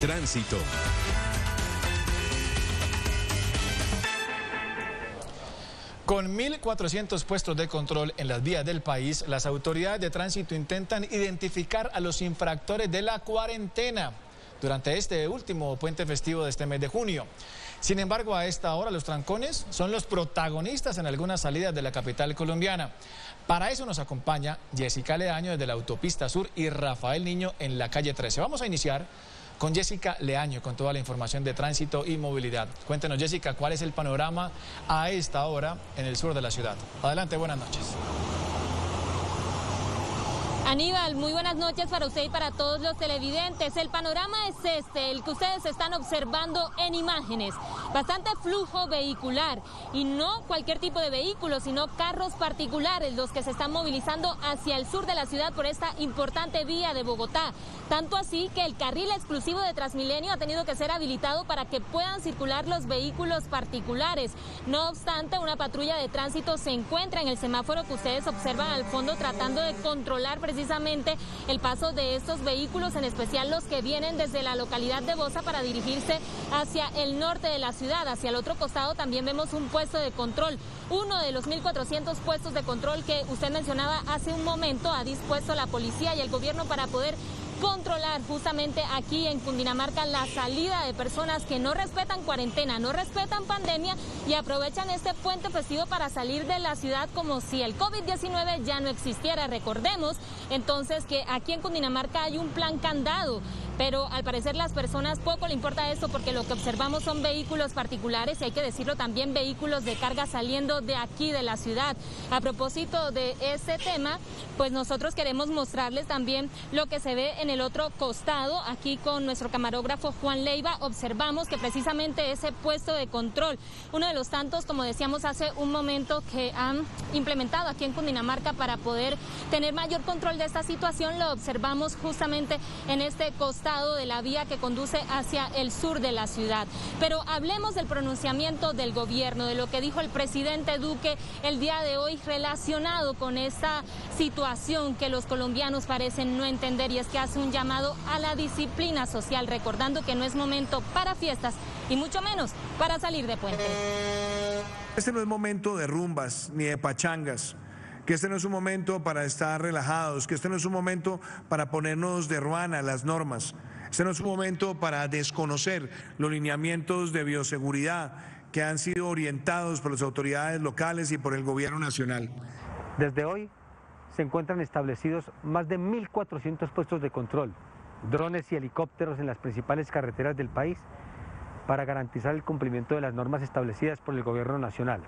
Tránsito. Con 1.400 puestos de control en las vías del país, las autoridades de tránsito intentan identificar a los infractores de la cuarentena durante este último puente festivo de este mes de junio. Sin embargo, a esta hora los trancones son los protagonistas en algunas salidas de la capital colombiana. Para eso nos acompaña Jessica Leaño desde la autopista sur y Rafael Niño en la calle 13. Vamos a iniciar con Jessica Leaño con toda la información de tránsito y movilidad. Cuéntenos, Jessica, cuál es el panorama a esta hora en el sur de la ciudad. Adelante, buenas noches. Aníbal, muy buenas noches para usted y para todos los televidentes. El panorama es este, el que ustedes están observando en imágenes. Bastante flujo vehicular y no cualquier tipo de vehículo, sino carros particulares los que se están movilizando hacia el sur de la ciudad por esta importante vía de Bogotá. Tanto así que el carril exclusivo de Transmilenio ha tenido que ser habilitado para que puedan circular los vehículos particulares. No obstante, una patrulla de tránsito se encuentra en el semáforo que ustedes observan al fondo tratando de controlar precisamente precisamente el paso de estos vehículos, en especial los que vienen desde la localidad de Bosa para dirigirse hacia el norte de la ciudad. Hacia el otro costado también vemos un puesto de control. Uno de los 1.400 puestos de control que usted mencionaba hace un momento ha dispuesto la policía y el gobierno para poder controlar justamente aquí en Cundinamarca la salida de personas que no respetan cuarentena, no respetan pandemia y aprovechan este puente festivo para salir de la ciudad como si el COVID-19 ya no existiera. Recordemos entonces que aquí en Cundinamarca hay un plan candado pero al parecer las personas poco le importa esto porque lo que observamos son vehículos particulares y hay que decirlo también vehículos de carga saliendo de aquí de la ciudad. A propósito de ese tema, pues nosotros queremos mostrarles también lo que se ve en el otro costado. Aquí con nuestro camarógrafo Juan Leiva observamos que precisamente ese puesto de control, uno de los tantos, como decíamos hace un momento, que han implementado aquí en Cundinamarca para poder tener mayor control de esta situación, lo observamos justamente en este costado de la vía que conduce hacia el sur de la ciudad. Pero hablemos del pronunciamiento del gobierno, de lo que dijo el presidente Duque el día de hoy relacionado con esta situación que los colombianos parecen no entender y es que hace un llamado a la disciplina social, recordando que no es momento para fiestas y mucho menos para salir de puente. Este no es momento de rumbas ni de pachangas que este no es un momento para estar relajados, que este no es un momento para ponernos de ruana las normas, este no es un momento para desconocer los lineamientos de bioseguridad que han sido orientados por las autoridades locales y por el gobierno nacional. Desde hoy se encuentran establecidos más de 1.400 puestos de control, drones y helicópteros en las principales carreteras del país para garantizar el cumplimiento de las normas establecidas por el gobierno nacional.